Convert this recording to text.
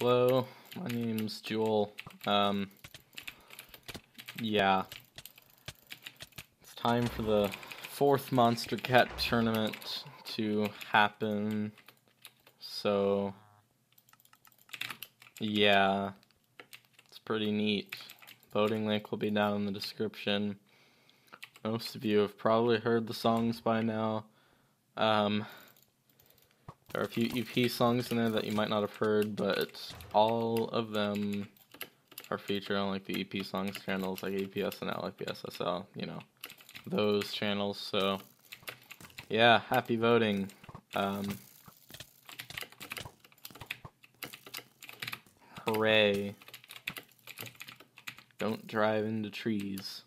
Hello, my name's Jewel. Um, yeah. It's time for the fourth Monstercat tournament to happen. So, yeah. It's pretty neat. Voting link will be down in the description. Most of you have probably heard the songs by now. Um, there are a few EP songs in there that you might not have heard, but all of them are featured on like the EP songs channels, like APSNL, like SSL, you know, those channels. So, yeah, happy voting. Um, hooray! Don't drive into trees.